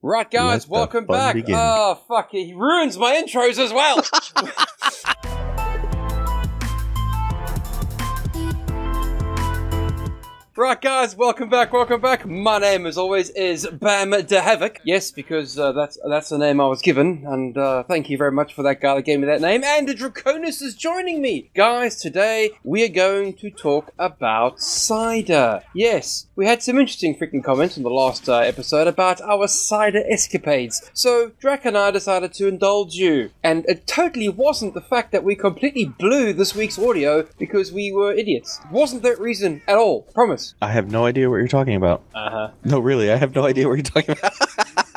Right, guys, Let welcome back. begin. Oh, fuck, he ruins my intros as well. Right, guys, welcome back, welcome back. My name, as always, is Bamm de Havoc. Yes, because uh, that's that's the name I was given, and uh, thank you very much for that guy that gave me that name. And the Draconis is joining me, guys. Today we are going to talk about cider. Yes, we had some interesting freaking comments in the last uh, episode about our cider escapades. So Drac and I decided to indulge you, and it totally wasn't the fact that we completely blew this week's audio because we were idiots. It wasn't that reason at all. Promise. I have no idea what you're talking about. Uh huh. No, really, I have no idea what you're talking about.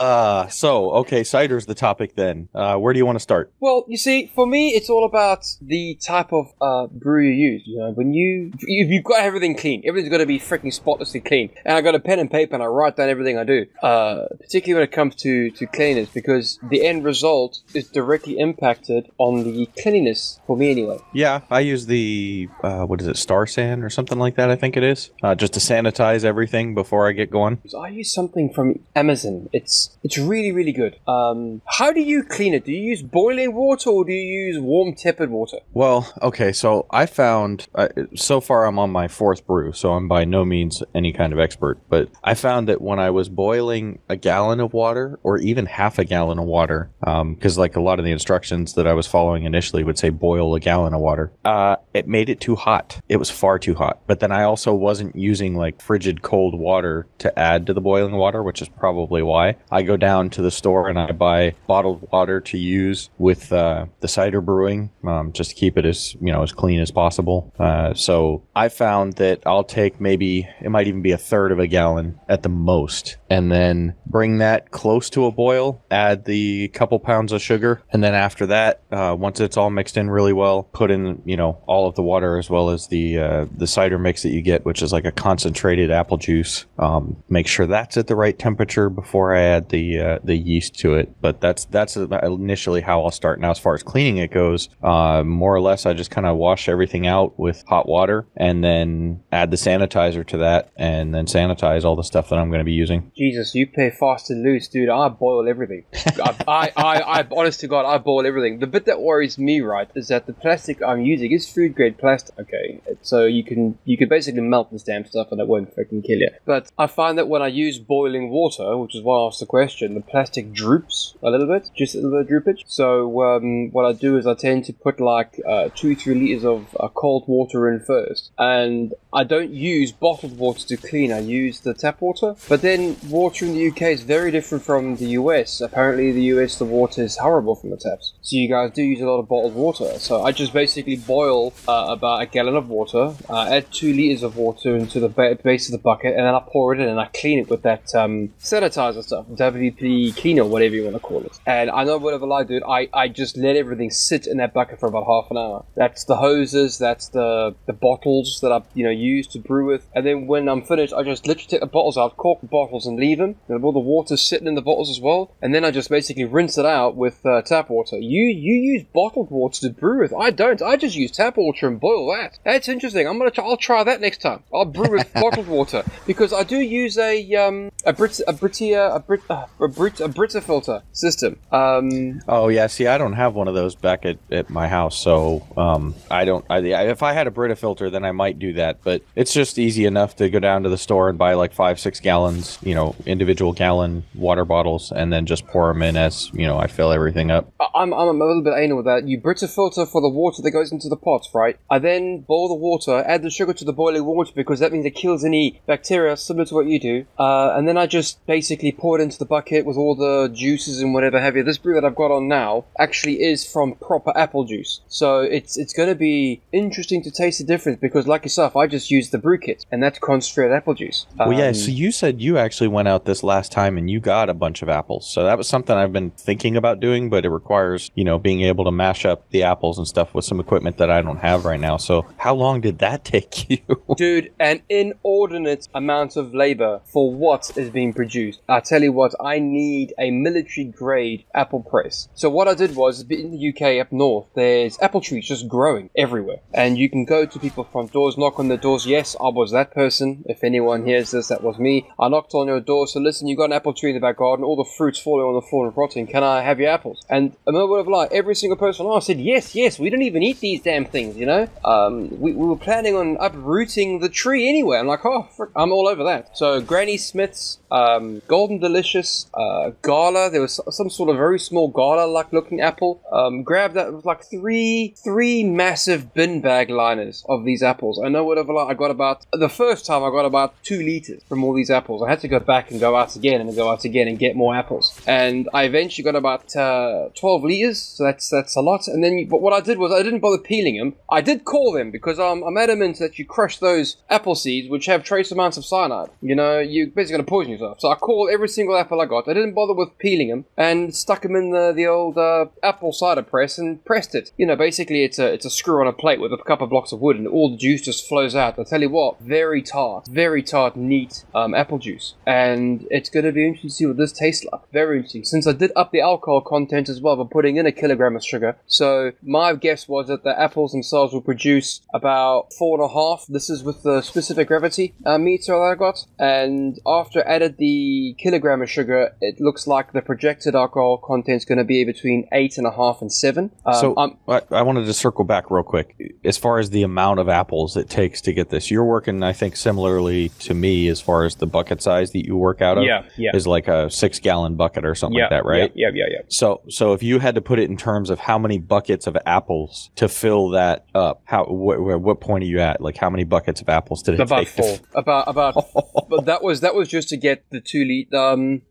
uh, so okay, cider's the topic then. Uh, where do you want to start? Well, you see, for me, it's all about the type of uh, brew you use. You know, when you if you've got everything clean, everything's got to be freaking spotlessly clean. And I got a pen and paper, and I write down everything I do. Uh, particularly when it comes to to cleanliness, because the end result is directly impacted on the cleanliness for me, anyway. Yeah, I use the uh, what is it, Star San or something like that. I think it is uh, just to sanitize everything before I get going. I use something from Amazon. It's it's really really good. Um, how do you clean it? Do you use boiling water or do you use warm tepid water? Well, okay, so I found uh, so far I'm on my fourth brew, so I'm by no means any kind of expert, but I found that when I was boiling a gallon of water or even half a gallon of water, because like a lot of the instructions that I was following initially would say boil a gallon of water, uh, it made it too hot. It was far too hot. But then I also wasn't using like frigid cold water to add to the boiling water, which is probably why I go down to the store and I buy bottled water to use with uh, the cider brewing, um, just to keep it as you know as clean as possible. Uh, so I found that I'll take maybe it might even be a third of a gallon at the most, and then bring that close to a boil. Add the couple pounds of sugar, and then after that, uh, once it's all mixed in really well, put in you know all of the water as well as the uh, the cider mix that you get, which is like a concentrated apple juice. Um, make sure that's at the right temperature before I add the uh, the yeast to it. But that's that's initially how I'll start. Now, as far as cleaning it goes, uh, more or less, I just kind of wash everything out with hot water and then add the sanitizer to that, and then sanitize all the stuff that I'm going to be using. Jesus, you play fast and loose, dude. I boil everything. I, I, I, I, honest to God, I boil everything. The bit that worries me, right, is that the plastic I'm using is food grade plastic. Okay, so you can you can basically melt this damn stuff and it won't freaking kill you. But I find that when I use boiling water, which is why I asked the question, the plastic droops a little bit, just a little bit droopage. So um, what I do is I tend to put like uh, two three liters of uh, cold water in first, and I don't use bottled water to clean. I use the tap water. But then water in the UK is very different from the US. Apparently, the US the water is horrible from the taps. So you guys do use a lot of bottled water. So I just basically boil uh, about a gallon of water, uh, add two liters of water into the ba- base of the bucket, and then I pour it in and I clean it with that um, sanitizer stuff, WP cleaner, whatever you want to call it. And I know whatever I do, I, I just let everything sit in that bucket for about half an hour. That's the hoses, that's the the bottles that I you know use to brew with, and then when I'm finished, I just literally take the bottles out, cork the bottles, and leave them. And all the water's sitting in the bottles as well, and then I just basically rinse it out with uh, tap water. You you use bottled water to brew with. I don't. I just use tap water and boil that. That's interesting. I'm gonna. Try, I'll try that next time. I'll brew with bottled water because I do use a um a Brit a Britia a Brit uh, a Brit a Brita filter system. Um, Oh yeah, see, I don't have one of those back at, at my house, so um, I don't. I, if I had a Brita filter, then I might do that. But it's just easy enough to go down to the store and buy like five, six gallons, you know, individual gallon water bottles, and then just pour them in as you know I fill everything up. I'm, I'm a little bit anal with that. You Brita filter for the water that goes into the pots, right? I then boil the water, add the sugar to the boiling water because that means it kills any bacteria similar to what you do. Uh, and then I just basically pour it into the bucket with all the juices and whatever have you. This brew that I've got on now actually is from proper apple juice. So it's it's going to be interesting to taste the difference because, like yourself, I just used the brew kit and that's concentrated apple juice. well, yeah. Um, So you said you actually went out this last time and you got a bunch of apples. So that was something I've been thinking about doing, but it requires you know being able to mash up the apples and stuff with some equipment that I don't have right now. So how long did that take you? Dude, an inordinate amount of labor for what is being produced. I tell you what, was I need a military grade apple press. So what I did was in the UK up north, there's apple trees just growing everywhere, and you can go to people's front doors, knock on their doors. Yes, I was that person. If anyone hears this, that was me. I knocked on your door. So listen, you got an apple tree in the back garden, all the fruits falling on the floor and rotting. Can I have your apples? And a moment of lie, every single person I said yes, yes. We don't even eat these damn things, you know. Um, we, we were planning on uprooting the tree anyway. I'm like, oh, frick, I'm all over that. So Granny Smith's, um, Golden Delicious, uh, Gala. There was some sort of very small Gala-like looking apple. Um, grabbed that. It was like three, three massive bin bag liners of these apples. I know whatever. Like, I got about the first time I got about two liters from all these apples. I had to go back and go out again and go out again and get more apples. And I eventually got about uh, 12 liters. So that's that's a lot. And then, but what I did was I didn't bother peeling them. I did call them because um, I'm adamant that you crush those apple seeds, which have trace amounts of cyanide. You know, you're basically going to poison yourself. So I called every single apple I got. I didn't bother with peeling them and stuck them in the, the old uh, apple cider press and pressed it. You know, basically it's a it's a screw on a plate with a couple of blocks of wood and all the juice just flows out. I tell you what, very tart, very tart, neat um, apple juice, and it's going to be interesting to see what this tastes like. Very interesting. Since I did up the alcohol content as well by putting in a kilogram of sugar, so my guess was that the apples themselves will produce about four and a half. This is with the specific gravity uh, meter that I got, and after I added the kilogram of sugar, it looks like the projected alcohol content is going to be between eight and a half and seven. Um, so I'm- I, I wanted to circle back real quick. As far as the amount of apples it takes to get this, you're working, I think, similarly to me as far as the bucket size that you work out of. Yeah, yeah. Is like a six gallon bucket or something yeah, like that, right? Yeah, yeah, yeah. yeah. So, so if you had to put it in terms of how many buckets of apples to fill that up, how wh- wh- what point are you at? Like, how many buckets of apples did it About take? four. To, About about. but that was that was just to get the two liter. Um,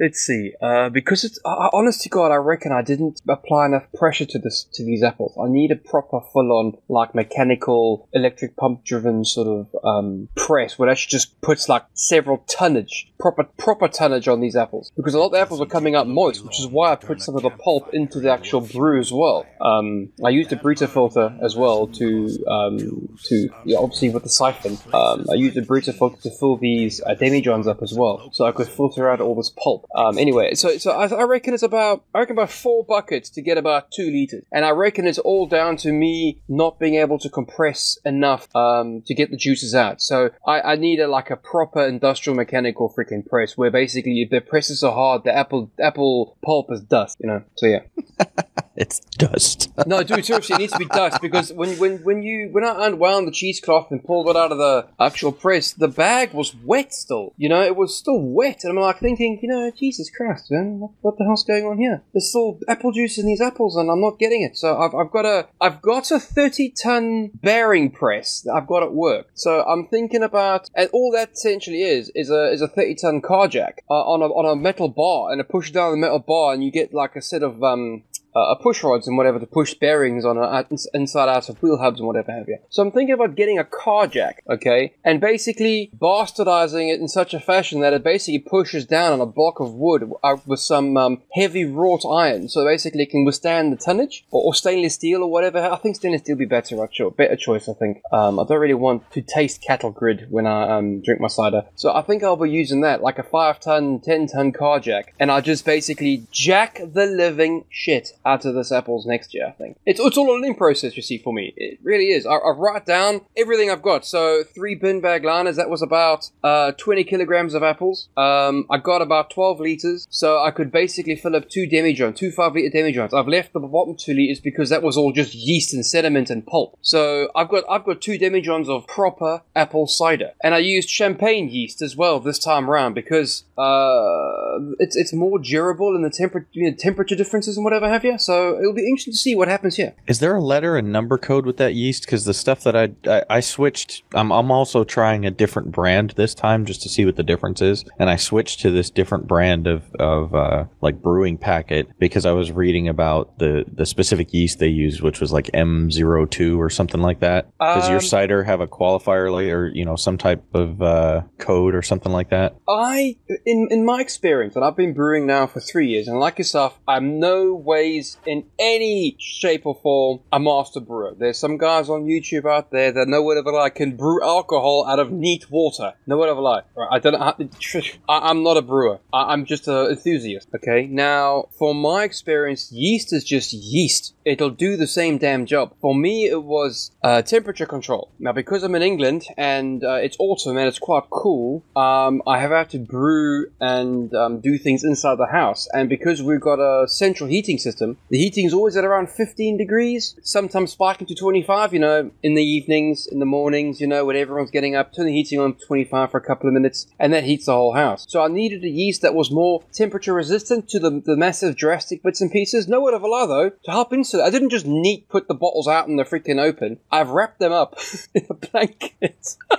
let's see. Uh, because it's uh, honest to God, I reckon I didn't apply enough pressure to this to these apples. I need a proper full on like mechanical electric pump driven sort of um, press where actually just puts like several tonnage proper proper tonnage on these apples because a lot of the apples are coming up moist, which is why I put some of the pulp into the actual brew as well. Um, I used a Brita filter as well to um, to yeah, obviously with the siphon. Um, I used a Brita filter to fill these uh, demijohns up as well, so I could filter out all this pulp. Um, anyway, so so I, I reckon it's about I reckon about four buckets to get about two liters, and I reckon it's all down to me not being able to compress enough um, to get the juices out. So I, I need a like a proper industrial mechanical freaking press where basically if the presses are hard, the apple apple pulp is dust. You know. So yeah. it's dust. No, dude, seriously, it needs to be dust because when when when you when I unwound the cheesecloth and pulled it out of the actual press, the bag was wet still. You know, it was still wet, and I'm like thinking, you know, Jesus Christ, man, what, what the hell's going on here? There's still apple juice in these apples, and I'm not getting it. So I've, I've got a I've got a 30 ton bearing press that I've got at work. So I'm thinking about, and all that essentially is is a is a 30 ton car jack uh, on a on a metal bar, and it pushes down the metal bar, and you get like a set of um uh, push rods and whatever to push bearings on uh, inside out of wheel hubs and whatever have you. So I'm thinking about getting a car jack, okay, and basically bastardizing it in such a fashion that it basically pushes down on a block of wood uh, with some um, heavy wrought iron, so basically it can withstand the tonnage or, or stainless steel or whatever. I think stainless steel would be better, actually, better choice. I think. Um, I don't really want to taste cattle grid when I um, drink my cider, so I think I'll be using that like a five ton, ten ton car jack, and I just basically jack the living shit out of this apples next year. I think it's it's all a learning process. You see, for me, it really is. I, I write down everything I've got. So three bin bag liners. That was about uh, twenty kilograms of apples. Um, I got about twelve liters, so I could basically fill up two demijohns, two five liter demijohns. I've left the bottom two liters because that was all just yeast and sediment and pulp. So I've got I've got two demijohns of proper apple cider, and I used champagne yeast as well this time around because uh, it's it's more durable in the temperature you know, temperature differences and whatever have you. So it'll be interesting to see what happens here. Is there a letter and number code with that yeast? Because the stuff that I, I I switched, I'm I'm also trying a different brand this time just to see what the difference is, and I switched to this different brand of of uh, like brewing packet because I was reading about the the specific yeast they use, which was like M02 or something like that. Does your Um, cider have a qualifier like, or you know some type of uh, code or something like that? I, in in my experience, and I've been brewing now for three years, and like yourself, I'm no ways is in any shape or form a master brewer. There's some guys on YouTube out there that know whatever I can brew alcohol out of neat water. No whatever lie. Right, I don't. I, I'm not a brewer. I, I'm just an enthusiast. Okay. Now, from my experience, yeast is just yeast. It'll do the same damn job. For me, it was uh, temperature control. Now, because I'm in England and uh, it's autumn and it's quite cool, um, I have had to brew and um, do things inside the house. And because we've got a central heating system, the heating is always at around 15 degrees, sometimes spiking to 25, you know, in the evenings, in the mornings, you know, when everyone's getting up, turn the heating on 25 for a couple of minutes, and that heats the whole house. So I needed a yeast that was more temperature resistant to the, the massive drastic bits and pieces. No word of a lie though, to help insulate. I didn't just neat put the bottles out in the freaking open. I've wrapped them up in a blanket.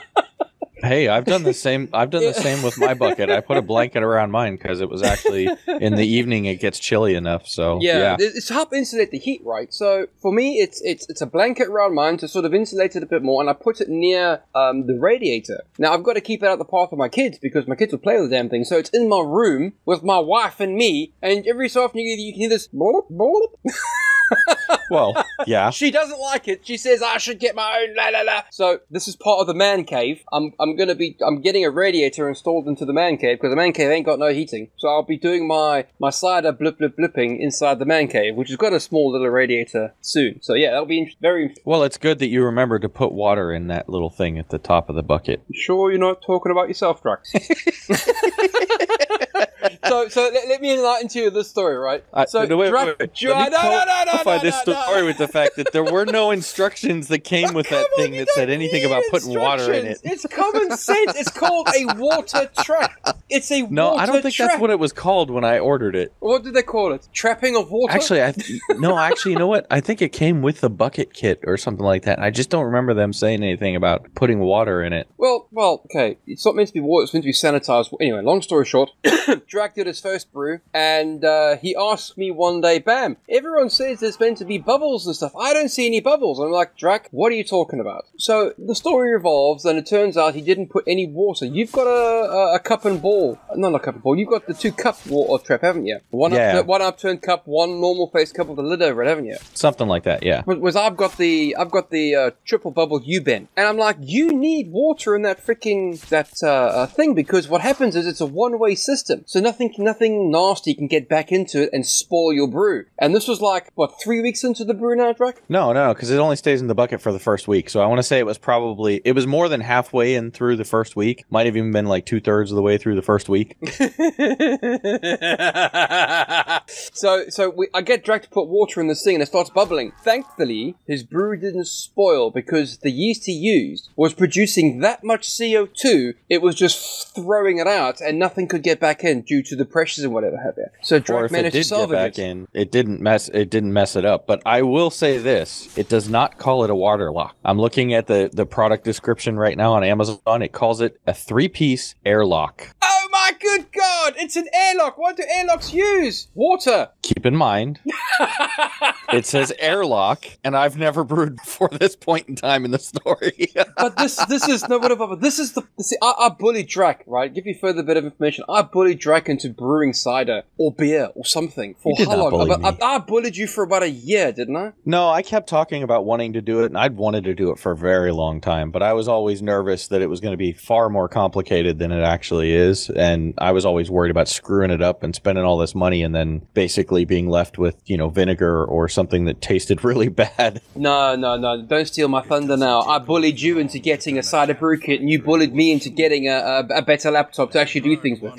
Hey, I've done the same. I've done the same with my bucket. I put a blanket around mine because it was actually in the evening. It gets chilly enough, so Yeah, yeah. it's to help insulate the heat, right? So for me, it's it's it's a blanket around mine to sort of insulate it a bit more, and I put it near um, the radiator. Now I've got to keep it out of the path of my kids because my kids will play with the damn thing. So it's in my room with my wife and me, and every so often you, you can hear this. Blop, blop. Well, yeah. She doesn't like it. She says I should get my own la la la. So this is part of the man cave. I'm I'm gonna be I'm getting a radiator installed into the man cave because the man cave ain't got no heating. So I'll be doing my my cider blip blip blipping inside the man cave, which has got a small little radiator soon. So yeah, that'll be very. Well, it's good that you remember to put water in that little thing at the top of the bucket. Sure, you're not talking about yourself, Drax. so so let, let me enlighten you this story, right? I- so no, wait, Drax- wait, wait. Let me no, no, no, no, no, this no, no. story with the fact that there were no instructions that came with that on, thing that said anything about putting water in it. It's common sense. It's called a water trap. It's a No, I don't think trap. that's what it was called when I ordered it. What did they call it? Trapping of water. Actually, I th- no, actually, you know what? I think it came with the bucket kit or something like that. I just don't remember them saying anything about putting water in it. well, well, okay. It's not meant to be water. It's meant to be sanitized. Anyway, long story short, Drac did his first brew, and uh, he asked me one day, "Bamm! Everyone says there's meant to be bubbles and stuff. I don't see any bubbles." I'm like, "Drac, what are you talking about?" So the story revolves, and it turns out he didn't put any water. You've got a, a, a cup and ball, not a cup and ball. You've got the two cup water trap, haven't you? One Yeah. up, one upturned cup, one normal face cup with a lid over it, haven't you? Something like that, yeah. was, was I've got the I've got the uh, triple bubble U bend, and I'm like, you need water in that freaking that uh, uh, thing because what happens is it's a one way system, so nothing nothing nasty can get back into it and spoil your brew. And this was like what three weeks into the brew now, Drac? No, no, because it only stays in the bucket for the first week. So I want to say it was probably it was more than halfway in through the first week. Might have even been like two thirds of the way through the first week. so so we, I get Drac to put water in this thing and it starts bubbling. Thankfully, his brew didn't spoil because the yeast he used was producing that much CO2. It was just throwing it out and nothing could get back in due to the pressures and whatever have you. So or Drac if it managed to did get back it. in, it didn't mess it didn't mess it up. But I will say this: it does not call it a water lock. I'm looking at the the product description right now on Amazon. It calls it a three piece airlock. Oh my good god! It's an airlock. What do airlocks use? Water. Keep in mind, it says airlock, and I've never brewed before this point in time in the story. But this this is no whatever. But this is the see. I, I bullied Drac right. Give you further bit of information. I bullied Drac into brewing cider or beer or something for how long? bully me. I, I bullied you for about a year, didn't I? No, I kept talking about wanting to do it, and I'd wanted to do it for a very long time, but I was always nervous that it was going to be far more complicated than it actually is, and I was always worried about screwing it up and spending all this money and then basically being left with, you know, vinegar or something that tasted really bad. No, no, no. Don't steal my thunder now. I bullied you into getting a cider brew kit, and you bullied me into getting a, a, a better laptop to actually do things with.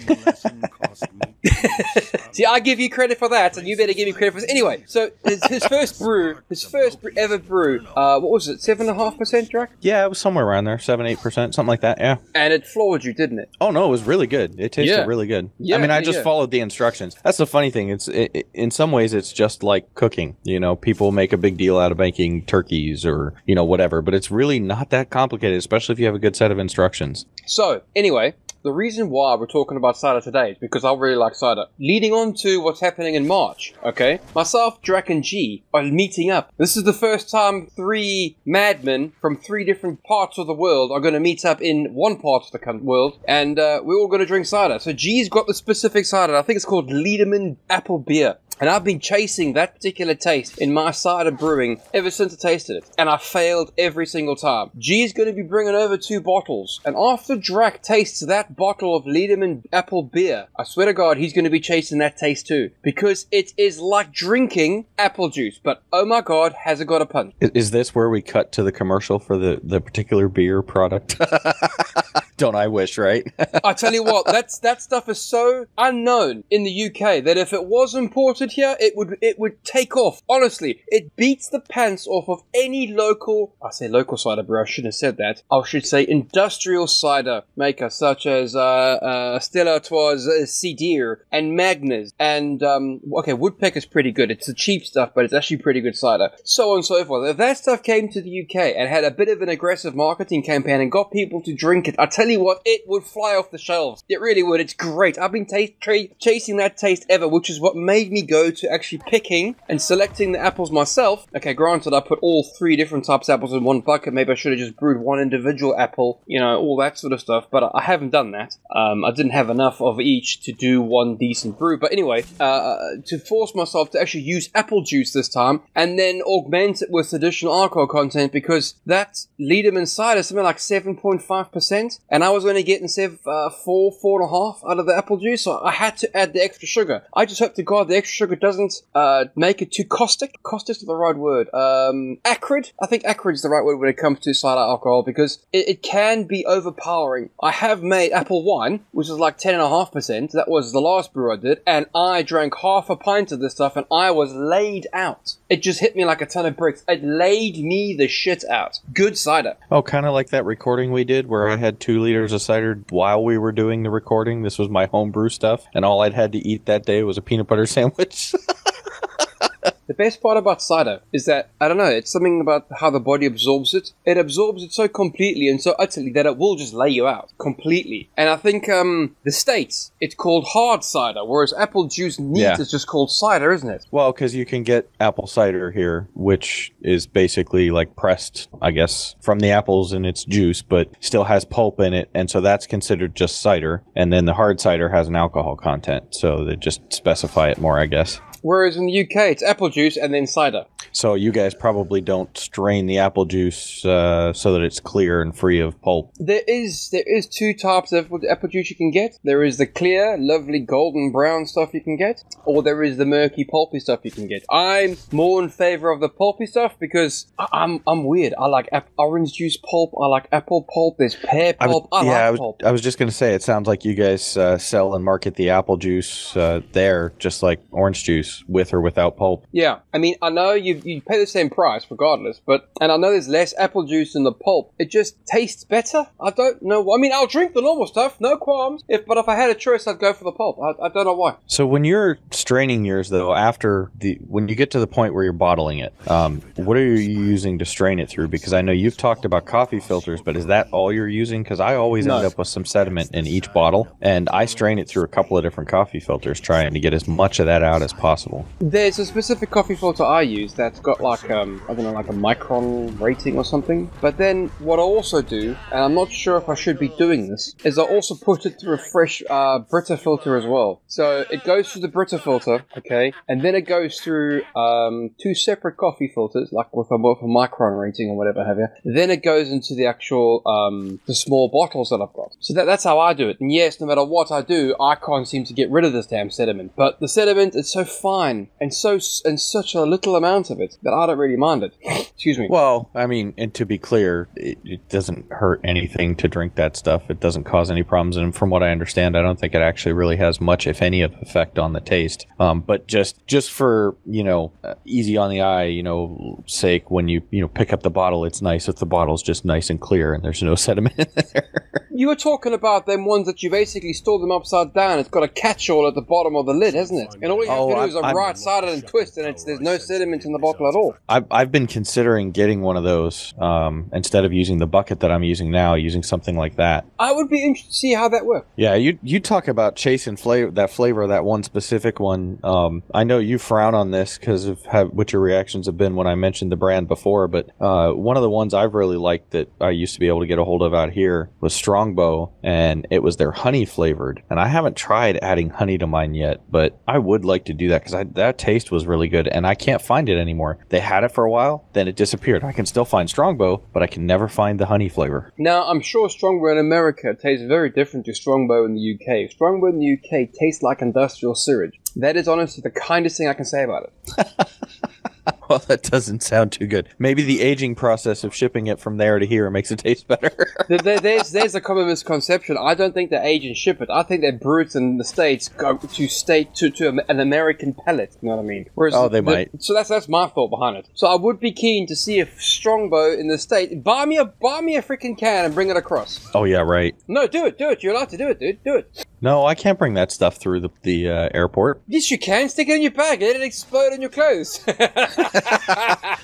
See, I give you credit for that, and you better give me credit for this. Anyway, so his, his first brew, his first bre- ever brew, uh, what was it, seven and a half percent, Drac? Yeah, it was somewhere around there, 7 8%, something like that, yeah. And it floored you, didn't it? Oh no, it was really good. It tasted Yeah. really good. Yeah, I mean, I just yeah. followed the instructions. That's the funny thing. It's it, it- in some ways it's just like cooking. You know, people make a big deal out of making turkeys or you know whatever, but it's really not that complicated, especially if you have a good set of instructions. So, anyway, the reason why we're talking about cider today is because I really like cider. Leading on to what's happening in March, okay? Myself, Drac, and G are meeting up. This is the first time three madmen from three different parts of the world are going to meet up in one part of the world, and uh, we're all going to drink cider. So G's got the specific cider. I think it's called Liederman Apple Beer. And I've been chasing that particular taste in my cider brewing ever since I tasted it. And I failed every single time. G is going to be bringing over two bottles. And after Drac tastes that bottle of Liederman apple beer, I swear to God, he's going to be chasing that taste too. Because it is like drinking apple juice. But oh my God, has it got a punch? Is, is this where we cut to the commercial for the, the particular beer product? Don't I wish, right? I tell you what, that's that stuff is so unknown in the UK that if it was imported here, it would it would take off. Honestly, it beats the pants off of any local. I say local cider brewer. I shouldn't have said that. I should say industrial cider maker such as uh, uh, Stella Artois, uh, and Magners. And um, okay, Woodpecker's pretty good. It's the cheap stuff, but it's actually pretty good cider. So on and so forth. If that stuff came to the UK and had a bit of an aggressive marketing campaign and got people to drink it, I tell you what, it would fly off the shelves. It really would. It's great. I've been chasing that taste ever, which is what made me go to actually picking and selecting the apples myself. Okay, granted, I put all three different types of apples in one bucket. Maybe I should have just brewed one individual apple, you know, all that sort of stuff. But I haven't done that. Um, I didn't have enough of each to do one decent brew. But anyway, uh, to force myself to actually use apple juice this time and then augment it with additional alcohol content because that Liederman cider is something like 7.5%. And I was only getting seven, uh, four, four and a half out of the apple juice, so I had to add the extra sugar. I just hope to God the extra sugar doesn't uh, make it too caustic. Caustic is the right word. Um, acrid. I think acrid is the right word when it comes to cider alcohol because it, it can be overpowering. I have made apple wine, which is like ten and a half percent. That was the last brew I did, and I drank half a pint of this stuff, and I was laid out. It just hit me like a ton of bricks. It laid me the shit out. Good cider. oh, kind of like that recording we did where I had two liters of cider while we were doing the recording. This was my homebrew stuff, and all I'd had to eat that day was a peanut butter sandwich. The best part about cider is that, I don't know, it's something about how the body absorbs it. It absorbs it so completely and so utterly that it will just lay you out completely. And I think, um, the States, it's called hard cider, whereas apple juice neat Yeah. is just called cider, isn't it? well, because you can get apple cider here, which is basically like pressed, I guess, from the apples in its juice, but still has pulp in it, and so that's considered just cider. And then the hard cider has an alcohol content, so they just specify it more, I guess. Whereas in the UK, it's apple juice and then cider. So you guys probably don't strain the apple juice uh, so that it's clear and free of pulp. There is there is two types of apple juice you can get. There is the clear, lovely golden brown stuff you can get, or there is the murky pulpy stuff you can get. I'm more in favor of the pulpy stuff because I- I'm I'm weird. I like ap- orange juice pulp. I like apple pulp. There's pear I was, pulp. I, yeah, I was, pulp. I was just going to say, it sounds like you guys uh, sell and market the apple juice uh, there, just like orange juice, with or without pulp. Yeah, I mean, I know you you pay the same price regardless, but and I know there's less apple juice in the pulp. It just tastes better. I don't know. I mean, I'll drink the normal stuff, no qualms. If but if I had a choice, I'd go for the pulp. I, I don't know why. So when you're straining yours, though, after the when you get to the point where you're bottling it, um, what are you using to strain it through? Because I know you've talked about coffee filters, but is that all you're using? Because I always No. end up with some sediment in each bottle, and I strain it through a couple of different coffee filters, trying to get as much of that out as possible. There's a specific coffee filter I use that's got like um I don't know like a micron rating or something. But then what I also do, and I'm not sure if I should be doing this, is I also put it through a fresh uh, Brita filter as well. So it goes through the Brita filter, okay, and then it goes through um, two separate coffee filters, like with a, with a micron rating or whatever have you. Then it goes into the actual um, the small bottles that I've got. So that, that's how I do it. And yes, no matter what I do, I can't seem to get rid of this damn sediment. But the sediment is so fine and so and such a little amount of it that I don't really mind it. Excuse me. Well, I mean, and to be clear, it, it doesn't hurt anything to drink that stuff. It doesn't cause any problems, and from what I understand, I don't think it actually really has much, if any, of effect on the taste. Um, but just just for you know, uh, easy on the eye, you know, sake, when you you know pick up the bottle, it's nice if the bottle's just nice and clear and there's no sediment in there. You were talking about them ones that you basically store them upside down. It's got a catch-all at the bottom of the lid, hasn't it? And all you have Oh, to do I'm- is a I'm- right-sided and twist, and it's there's no sediment in the bottom bottle at all. I've, I've been considering getting one of those um, instead of using the bucket that I'm using now, using something like that. I would be interested to see how that works. Yeah, you you talk about chasing flavor that flavor that one specific one. Um, I know you frown on this because of how, what your reactions have been when I mentioned the brand before, but uh, one of the ones I've really liked that I used to be able to get a hold of out here was Strongbow, and it was their honey flavored. And I haven't tried adding honey to mine yet, but I would like to do that because that taste was really good, and I can't find it anymore. They had it for a while, then it disappeared. I can still find Strongbow, but I can never find the honey flavor. Now, I'm sure Strongbow in America tastes very different to Strongbow in the UK. Strongbow in the UK tastes like industrial sewage. That is honestly the kindest thing I can say about it. well, that doesn't sound too good. Maybe the aging process of shipping it from there to here makes it taste better. there, there's there's a common misconception. I don't think they age and ship it. I think they brew it in the states go to state to, to an American palate. You know what I mean? Whereas oh, they the, might. So that's that's my thought behind it. So I would be keen to see if Strongbow in the state buy me a buy me a freaking can and bring it across. Oh yeah, right. No, do it, do it. You're allowed to do it, dude. Do it. No, I can't bring that stuff through the the uh, airport. Yes, you can. Stick it in your bag. Let it explode in your clothes.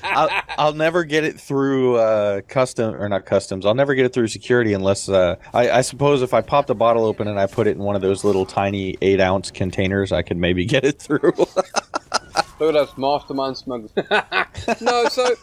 I'll, I'll, never get it through uh, custom or not customs. I'll never get it through security unless uh, I, I, suppose if I popped a bottle open and I put it in one of those little tiny eight ounce containers, I could maybe get it through. Look at us, mastermind smugglers. no, so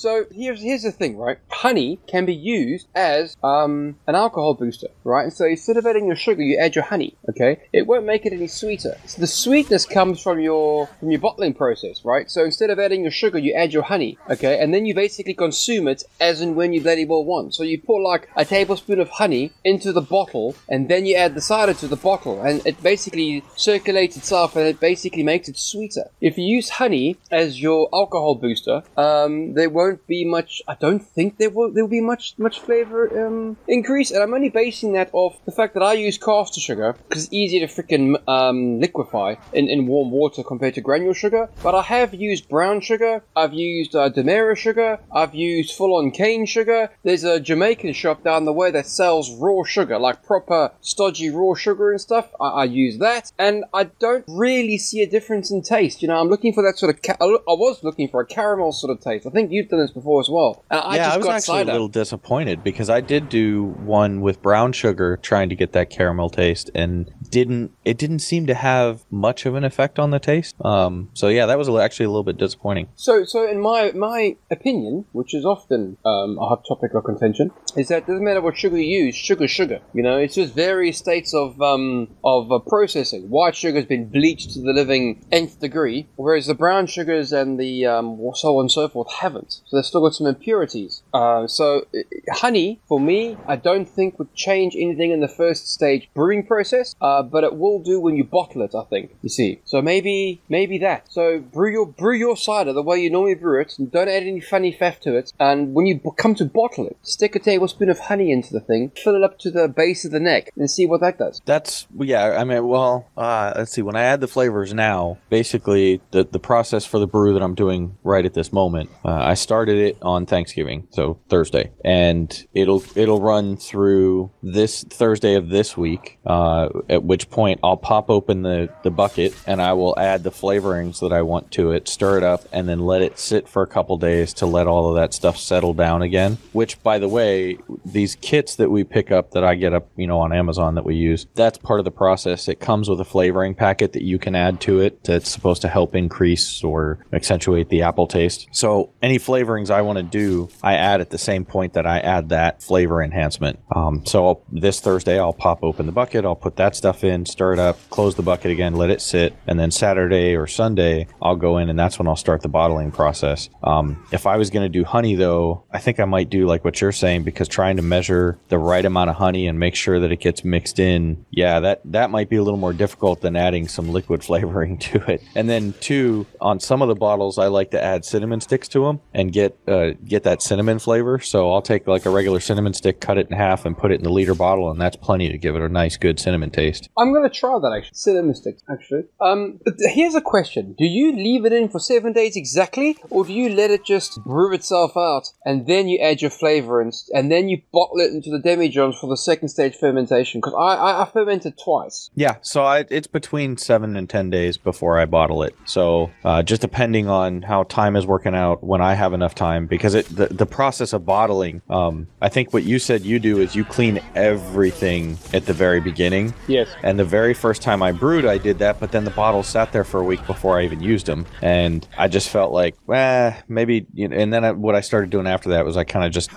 so here's here's the thing, right? Honey can be used as um, an alcohol booster, right? And so instead of adding your sugar, you add your honey. Okay, it won't make it any sweeter. So the sweetness comes from your from your bottling process, right? So instead of adding your sugar, you add your honey. Okay, and then you basically consume it as and when you bloody well want. So you pour like a tablespoon of honey into the bottle, and then you add the cider to the bottle, and it basically circulates itself, and it basically makes it sweeter. If you use honey as your alcohol booster, um, there won't be much. I don't think there will there will be much much flavor um, increase, and I'm only basing that off the fact that I use caster sugar because it's easier to freaking um, liquefy in, in warm water compared to granule sugar. But I have used brown sugar. I've used uh, Demerara sugar. I've used full-on cane sugar. There's a Jamaican shop down the way that sells raw sugar, like proper stodgy raw sugar and stuff. I, I use that, and I don't really see a difference in taste. You know, I'm looking looking for that sort of. Ca- I was looking for a caramel sort of taste. I think you've done this before as well. And I yeah, I was actually cider. a little disappointed because I did do one with brown sugar, trying to get that caramel taste, and didn't. It didn't seem to have much of an effect on the taste. Um, so yeah, that was actually a little bit disappointing. So, so in my my opinion, which is often um, a hot topic of contention, is that it doesn't matter what sugar you use, sugar, sugar. You know, it's just various states of um, of uh, processing. White sugar has been bleached to the living nth degree, whereas whereas the brown sugars and the um, so on and so forth haven't. So they've still got some impurities. Uh, so honey, for me, I don't think would change anything in the first stage brewing process, uh, but it will do when you bottle it. I think you see. So maybe maybe that. So brew your brew your cider the way you normally brew it, and don't add any funny faff to it. And when you come to bottle it, stick a tablespoon of honey into the thing, fill it up to the base of the neck, and see what that does. That's yeah. I mean, well, uh, let's see. When I add the flavors now, basically the the process for the brew that I'm doing right at this moment. Uh, I started it on Thanksgiving, so Thursday, and it'll it'll run through this Thursday of this week. Uh, at which point I'll pop open the the bucket and I will add the flavorings that I want to it, stir it up, and then let it sit for a couple days to let all of that stuff settle down again. Which, by the way, these kits that we pick up that I get up, you know, on Amazon that we use, that's part of the process. It comes with a flavoring packet that you can add to it that's supposed to help increase or accentuate the apple taste. So any flavorings I want to do, I add at the same point that I add that flavor enhancement. Um, so I'll, this Thursday, I'll pop open the bucket, I'll put that stuff in, stir it up, close the bucket again, let it sit, and then Saturday or Sunday, I'll go in and that's when I'll start the bottling process. Um, if I was going to do honey though, I think I might do like what you're saying because trying to measure the right amount of honey and make sure that it gets mixed in, yeah, that that might be a little more difficult than adding some liquid flavoring to it. And then two, on some of the bottles, I like to add cinnamon sticks to them and and get uh, get that cinnamon flavor. So I'll take like a regular cinnamon stick, cut it in half, and put it in the liter bottle, and that's plenty to give it a nice, good cinnamon taste. I'm gonna try that actually. Cinnamon sticks, actually. Um, but here's a question: Do you leave it in for seven days exactly, or do you let it just brew itself out and then you add your flavor and and then you bottle it into the demi demijohns for the second stage fermentation? Because I, I I fermented twice. Yeah, so I, it's between seven and ten days before I bottle it. So uh, just depending on how time is working out, when I have enough time, because it the, the process of bottling, um, I think what you said you do is you clean everything at the very beginning. Yes. And the very first time I brewed, I did that, but then the bottles sat there for a week before I even used them, and I just felt like, eh, maybe. You know, and then I, what I started doing after that was I kind of just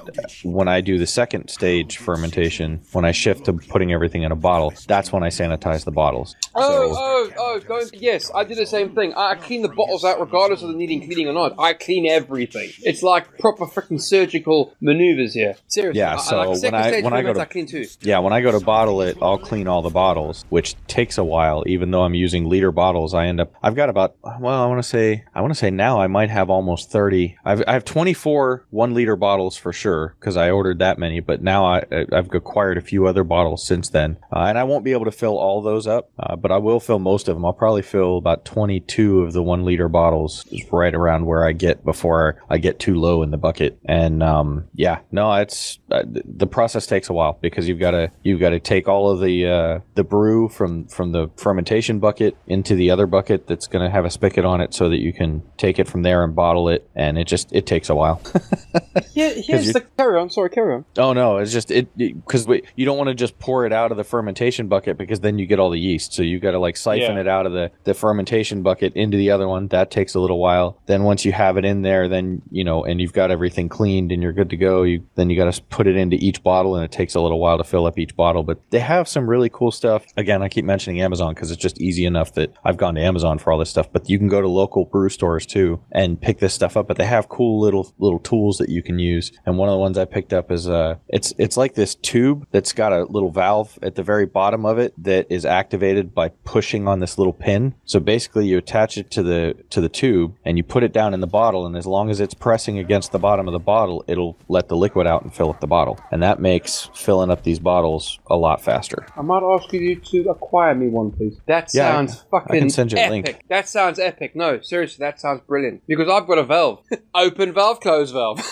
when I do the second stage fermentation, when I shift to putting everything in a bottle, that's when I sanitize the bottles. Oh, So- oh, oh, going, yes, I did the same thing. I clean the bottles out regardless of them needing cleaning or not. I clean everything. It's like proper freaking surgical maneuvers here. Seriously. Yeah, I- so like when second I- when I go to- I clean too. Yeah, when I go to bottle it, I'll clean all the bottles, which takes a while. Even though I'm using liter bottles, I end up I've got about well, I want to say I want to say now I might have almost thirty. I've I have 24 one liter bottles for sure because I ordered that many. But now I I've acquired a few other bottles since then, uh, and I won't be able to fill all those up, uh, but I will fill most of them. I'll probably fill about 22 of the one liter bottles, right around where I get before I get too low in the bucket. And um, yeah, no, it's uh, the process takes a while because you've got to you've got to take all of the uh, the brew from from the fermentation bucket into the other bucket that's going to have a spigot on it so that you can take it from there and bottle it and it just it takes a while Here, here's the carry on. Sorry, carry on. oh no it's just it because you don't want to just pour it out of the fermentation bucket because then you get all the yeast so you got to like siphon Yeah. it out of the the fermentation bucket into the other one that takes a little while then once you have it in there then you know and you've got everything cleaned and you're good to go you then you got to put it into each bottle and it takes a little while to fill up each bottle but they have some really cool stuff. Again i keep mentioning amazon because it's just easy enough that i've gone to amazon for all this stuff but you can go to local brew stores too and pick this stuff up but they have cool little little tools that you can use and one of the ones i picked up is uh it's it's like this tube that's got a little valve at the very bottom of it that is activated by pushing on this little pin so basically you attach it to the to the tube and you put it down in the bottle and as long as it's pressing against the bottom of the bottle it'll let the liquid out and fill up the bottle and that makes filling up these bottles a lot faster I might ask you to acquire me one, please. That Yeah, I- sounds fucking I can send you a epic. link. That sounds epic. No, seriously, that sounds brilliant. Because I've got a valve. Open valve, close valve.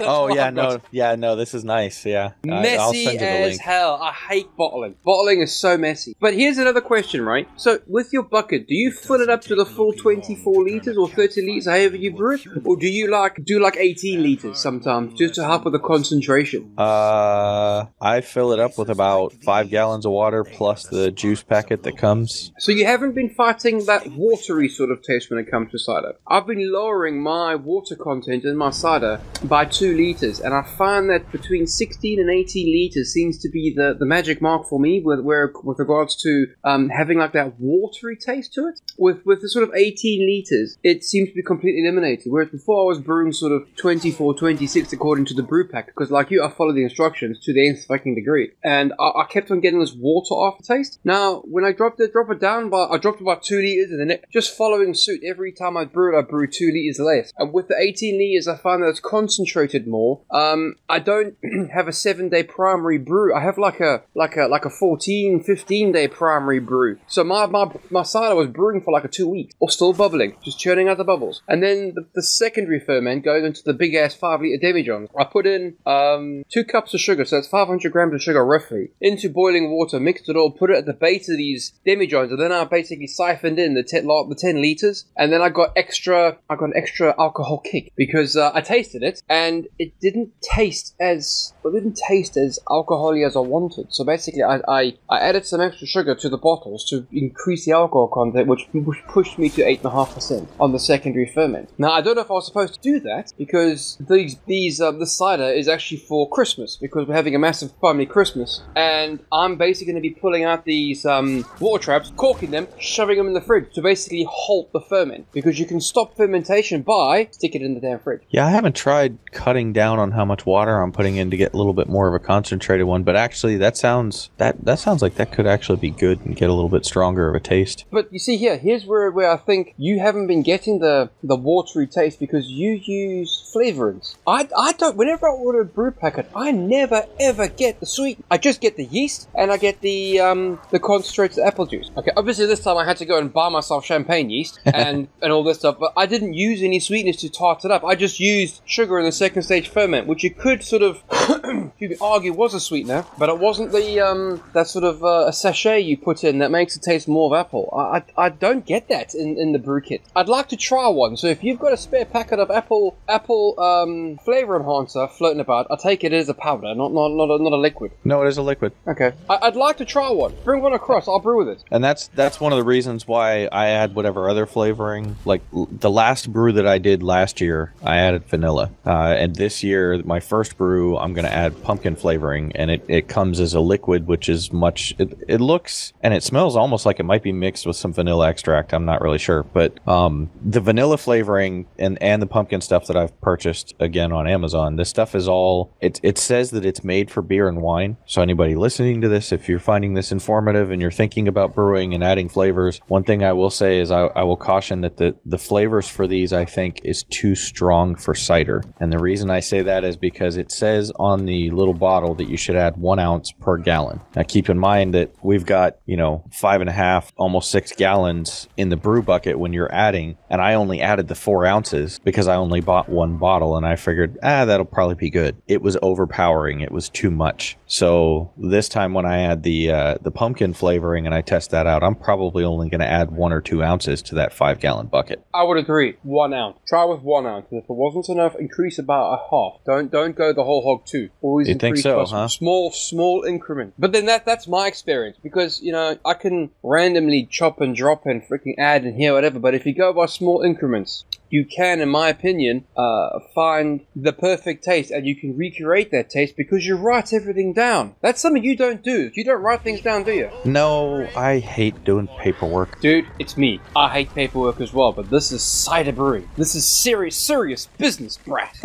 Oh yeah no yeah no this is nice yeah I- i'll Messy send you the as hell. I hate bottling. Bottling is so messy. But here's another question, right? So, with your bucket, do you fill it up to the full 24 liters or 30 liters, however you brew it, or do you like do like 18 liters sometimes just to help with the concentration? Uh, I fill it up with about five gallons of water plus the juice packet that comes. So you haven't been fighting that watery sort of taste when it comes to cider. I've been lowering my water content in my cider by two liters, and I find that between 16 and 18 liters seems to be the, the magic mark for me with where with regards to um, having like that watery taste to it. With with the sort of 18 liters, it seems to be completely eliminated. Whereas before I was brewing sort of 24, 26 according to the brew pack, because like you, I follow the instructions to the nth fucking degree, and I, I kept on getting this water aftertaste. Now when I dropped it, drop it down by I dropped about two liters, and then it, just following suit every time I brew it, I brew two liters less. And with the 18 liters, I find that it's concentrated more. Um, I don't have a seven day primary brew. I have like a like a like a 14, 15 day primary brew. So my my my cider was brewing for like a two weeks, or still bubbling, just churning out the bubbles. And then the, the secondary ferment goes into the big ass five liter demijohn. I put in um two cups of sugar, so that's 500 grams of sugar roughly, into boiling water, mixed it all, put it at the base of these demijohns, and then I basically siphoned in the ten the 10 liters, and then I got extra I got an extra alcohol kick because uh, I tasted it and it didn't taste as it didn't taste as alcoholy as I wanted. So basically, I, I, I added some extra sugar to the bottles to increase the alcohol content, which pushed me to eight and a half percent on the secondary ferment. Now I don't know if I was supposed to do that because these these um, the cider is actually for Christmas because we're having a massive family Christmas, and I'm basically going to be pulling out these um, water traps, corking them, shoving them in the fridge to basically halt the ferment because you can stop fermentation by stick it in the damn fridge. Yeah, I haven't tried cutting cutting down on how much water I'm putting in to get a little bit more of a concentrated one. But actually, that sounds that that sounds like that could actually be good and get a little bit stronger of a taste. But you see here, here's where, where I think you haven't been getting the, the watery taste because you use flavorings. I, I don't, whenever I order a brew packet, I never ever get the sweet. I just get the yeast and I get the um, the concentrated apple juice. Okay, obviously this time I had to go and buy myself champagne yeast and, and all this stuff, but I didn't use any sweetness to tart it up. I just used sugar in the second stage ferment, which you could sort of you could argue was a sweetener, but it wasn't the um, that sort of uh, a sachet you put in that makes it taste more of apple. I, I, I don't get that in, in the brew kit. I'd like to try one. So if you've got a spare packet of apple apple um, flavor enhancer floating about, I take it as a powder, not not not a, not a liquid. No, it is a liquid. Okay, I, I'd like to try one. Bring one across. I'll brew with it. And that's that's one of the reasons why I add whatever other flavoring. Like the last brew that I did last year, I added vanilla. Uh, and this year, my first brew, I'm going to add pumpkin flavoring, and it, it comes as a liquid, which is much. It, it looks and it smells almost like it might be mixed with some vanilla extract. I'm not really sure, but um, the vanilla flavoring and and the pumpkin stuff that I've purchased again on Amazon, this stuff is all. It it says that it's made for beer and wine. So anybody listening to this, if you're finding this informative and you're thinking about brewing and adding flavors, one thing I will say is I, I will caution that the the flavors for these I think is too strong for cider, and the reason I say that is because it says on the little bottle that you should add one ounce per gallon. Now keep in mind that we've got you know five and a half, almost six gallons in the brew bucket when you're adding, and I only added the four ounces because I only bought one bottle, and I figured ah that'll probably be good. It was overpowering. It was too much. So this time when I add the uh, the pumpkin flavoring and I test that out, I'm probably only going to add one or two ounces to that five gallon bucket. I would agree. One ounce. Try with one ounce. If it wasn't enough, increase about a half. Don't don't go the whole hog too. Always You think increase so, huh? small small increment. But then that that's my experience because you know I can randomly chop and drop and freaking add and here whatever. But if you go by small increments, you can, in my opinion, uh, find the perfect taste and you can recreate that taste because you write everything down. That's something you don't do. You don't write things down, do you? No, I hate doing paperwork. Dude, it's me. I hate paperwork as well, but this is cider brewing. This is serious, serious business, brat.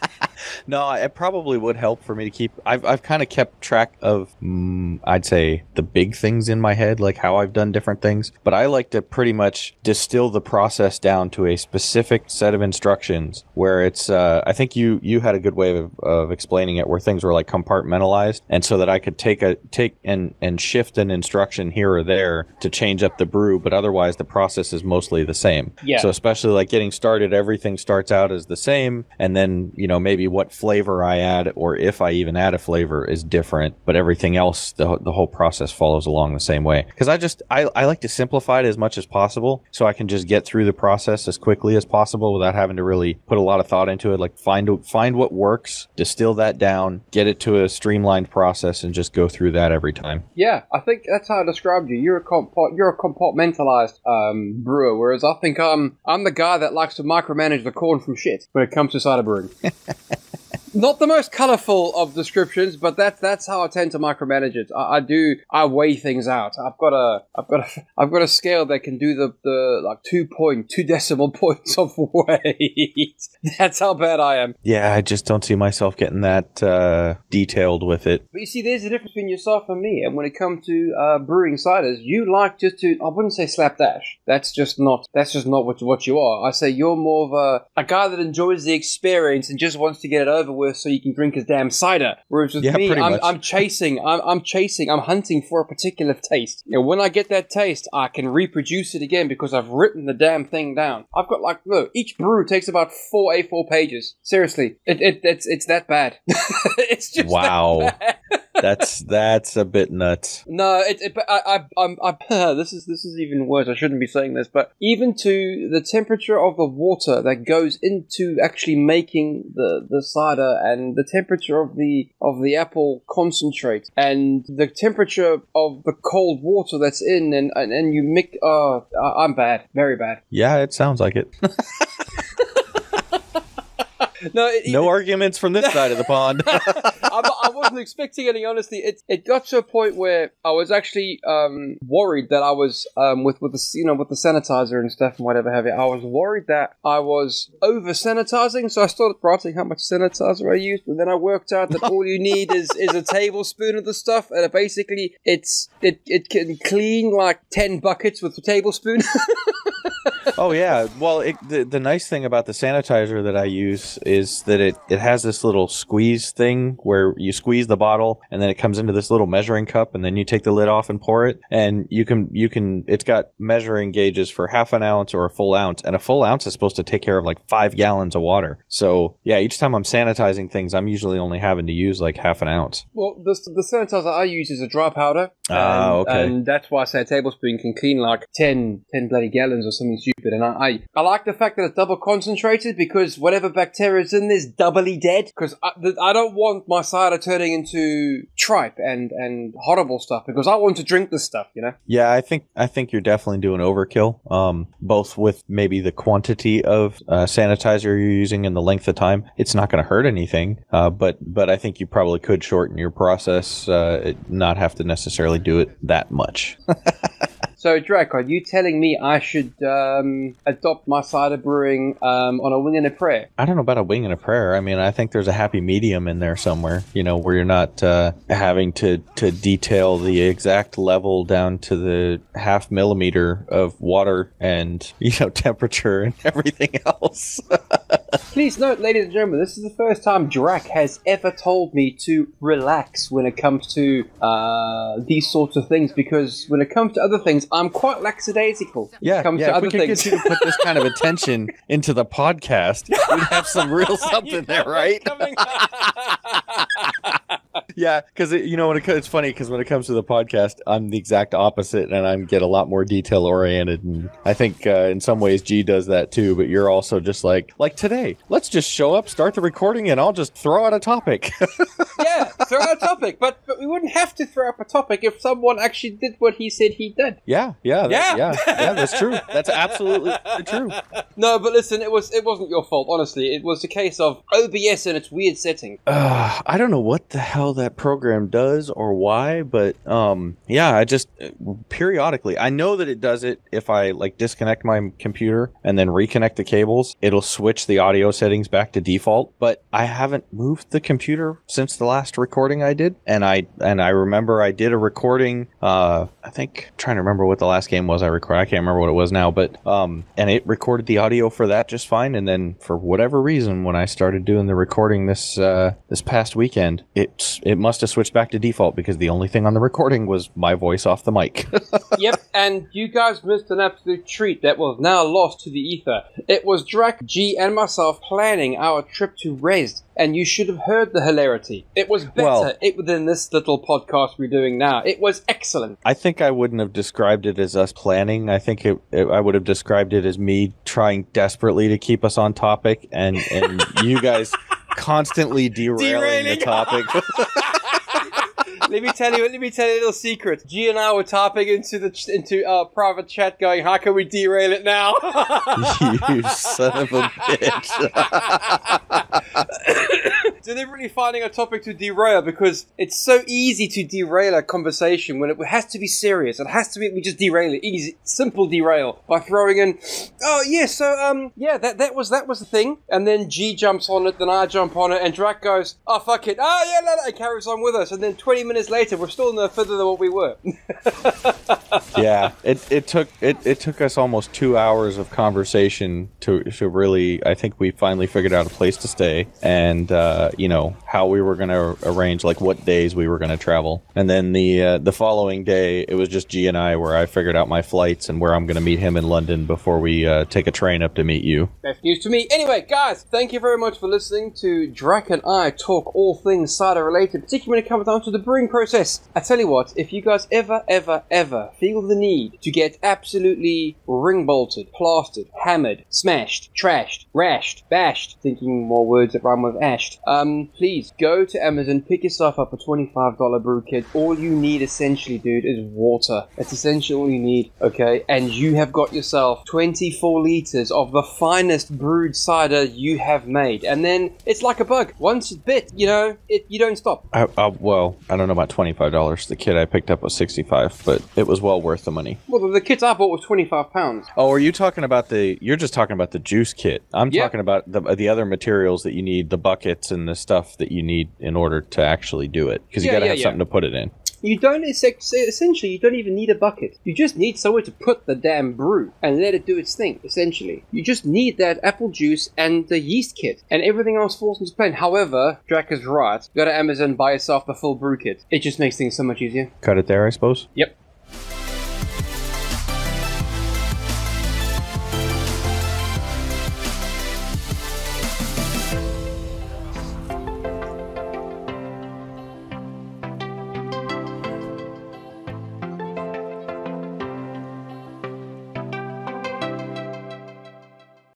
No, it probably would help for me to keep. I've, I've kind of kept track of, mm, I'd say, the big things in my head, like how I've done different things. But I like to pretty much distill the process down to a specific set of instructions where it's. Uh, I think you you had a good way of, of explaining it, where things were like compartmentalized, and so that I could take a take and and shift an instruction here or there to change up the brew, but otherwise the process is mostly the same. Yeah. So especially like getting started, everything starts out as the same, and then you know maybe what flavor I add, or if I even add a flavor, is different. But everything else, the, the whole process follows along the same way. Because I just I, I like to simplify it as much as possible, so I can just get through the process as quickly as possible without having to really put a lot of thought into it. Like find find what works, distill that down, get it to a streamlined process, and just go through that every time. yeah, I think that's how I described you. You're a compart- you're a compartmentalized um, brewer, whereas I think I'm I'm the guy that likes to micromanage the corn from shit when it comes to cider brewing. Not the most colorful of descriptions, but that's that's how I tend to micromanage it. I, I do I weigh things out. I've got a I've got a I've got a scale that can do the, the like two point two decimal points of weight. that's how bad I am. Yeah, I just don't see myself getting that uh, detailed with it. But you see, there's a difference between yourself and me. And when it comes to uh, brewing ciders, you like just to, I wouldn't say slapdash. That's just not, that's just not what, what you are. I say you're more of a, a guy that enjoys the experience and just wants to get it over with so you can drink his damn cider. Whereas with Yeah, me, I'm. I'm chasing, I'm, I'm chasing, I'm hunting for a particular taste. And when I get that taste, I can reproduce it again because I've written the damn thing down. I've got like, look, each brew takes about four A4 pages. Seriously, it, it, it's, it's that bad. it's just Wow. That's that's a bit nuts. No, it, it, but I, I, I'm, I, this is this is even worse. I shouldn't be saying this, but even to the temperature of the water that goes into actually making the, the cider, and the temperature of the of the apple concentrate, and the temperature of the cold water that's in, and and, and you mix. Oh, I- I'm bad, very bad. Yeah, it sounds like it. no, it, No arguments from this side of the pond. I wasn't expecting any. Honestly, it it got to a point where I was actually um, worried that I was um, with with the you know with the sanitizer and stuff and whatever have you. I was worried that I was over sanitizing, so I started writing how much sanitizer I used, and then I worked out that all you need is is a tablespoon of the stuff, and it basically it's it it can clean like ten buckets with a tablespoon. oh yeah. Well, it, the the nice thing about the sanitizer that I use is that it it has this little squeeze thing where you squeeze the bottle and then it comes into this little measuring cup and then you take the lid off and pour it and you can you can it's got measuring gauges for half an ounce or a full ounce and a full ounce is supposed to take care of like five gallons of water. So yeah, each time I'm sanitizing things, I'm usually only having to use like half an ounce. Well, the, the sanitizer I use is a dry powder. Ah, and- okay. And that's why I say a tablespoon can clean like 10, 10 bloody gallons or something stupid. And I, I, I like the fact that it's double concentrated because whatever bacteria is in there's doubly dead. Because I, I don't want my cider turning into tripe and, and horrible stuff because I want to drink this stuff, you know? Yeah, I think I think you're definitely doing overkill. Um, both with maybe the quantity of uh, sanitizer you're using and the length of time. It's not going to hurt anything. Uh, but but I think you probably could shorten your process, uh, not have to necessarily do it that much. So, Drac, are you telling me I should um, adopt my cider brewing um, on a wing and a prayer? I don't know about a wing and a prayer. I mean, I think there's a happy medium in there somewhere. You know, where you're not uh, having to to detail the exact level down to the half millimeter of water and you know temperature and everything else. Please note, ladies and gentlemen, this is the first time Drac has ever told me to relax when it comes to uh, these sorts of things, because when it comes to other things, I'm quite lackadaisical. Yeah, yeah. to If we could get you to put this kind of attention into the podcast, we'd have some real something there, right? yeah, because you know when it, it's funny because when it comes to the podcast, I'm the exact opposite, and I get a lot more detail oriented, and I think uh, in some ways G does that too. But you're also just like like today. Let's just show up, start the recording, and I'll just throw out a topic. A topic, but but we wouldn't have to throw up a topic if someone actually did what he said he did. yeah, yeah, that- Yeah. yeah, yeah. That's true. That's absolutely true. No, but listen, it was it wasn't your fault. Honestly, it was a case of OBS in its weird setting. Uh, I don't know what the hell that program does or why, but um, yeah, I just periodically I know that it does it if I like disconnect my computer and then reconnect the cables, it'll switch the audio settings back to default. But I haven't moved the computer since the last recording I did, and I and I remember I did a recording. Uh, I think trying to remember what the last game was I recorded. I can't remember what it was now, but um, and it recorded the audio for that just fine. And then for whatever reason, when I started doing the recording this uh, this past weekend, it it must have switched back to default because the only thing on the recording was my voice off the mic. yep, and you guys missed an absolute treat that was now lost to the ether. It was Drac, G, and myself planning our trip to Res, and you should have heard the hilarity. It was better Well- it, than this little podcast we're doing now. It was excellent. I think I wouldn't have described it as us planning. I think it, it, I would have described it as me trying desperately to keep us on topic, and and you guys constantly derailing, the topic. let me tell you. Let me tell you a little secret. G and I were tapping into the ch- into our private chat, going, "How can we derail it now?" you son of a bitch! Deliberately finding a topic to derail because it's so easy to derail a conversation when it has to be serious. It has to be we just derail it, easy, simple derail by throwing in, "Oh yeah, so um yeah that that was that was the thing," and then G jumps on it, then I jump on it, and Drac goes, "Oh fuck it, oh yeah, no, no," carries on with us, and then twenty minutes later we're still no further than what we were. yeah, it, it took it, it took us almost two hours of conversation to to really. I think we finally figured out a place to stay, and uh, you know how we were going to arrange, like what days we were going to travel, and then the uh, the following day it was just G and I, where I figured out my flights and where I'm going to meet him in London before we uh, take a train up to meet you. That's news to me. Anyway, guys, thank you very much for listening to Drac and I talk all things cider related, particularly when it comes down to the brewing process. I tell you what, if you guys ever, ever, ever feel the need to get absolutely ring bolted, plastered, hammered, smashed, trashed, rashed, bashed, thinking more words that rhyme with ashed, um, um, please go to Amazon, pick yourself up a $25 brew kit. All you need essentially, dude, is water. That's essentially all you need, okay? And you have got yourself 24 liters of the finest brewed cider you have made. And then it's like a bug. Once it's bit, you know, it you don't stop. I, I, well, I don't know about twenty five dollars. The kit I picked up was sixty five, but it was well worth the money. Well, the- the kit I bought was 25 pounds. Oh, are you talking about the? You're just talking about the juice kit. I'm Yeah. talking about the the other materials that you need, the buckets and the stuff that you need in order to actually do it, because you Yeah, got to yeah, have yeah. something to put it in. You don't essentially you don't even need a bucket. You just need somewhere to put the damn brew and let it do its thing. Essentially, you just need that apple juice and the yeast kit, and everything else falls into place. However, Drac is right. Go to Amazon, buy yourself the full brew kit. It just makes things so much easier. Cut it there, I suppose. Yep.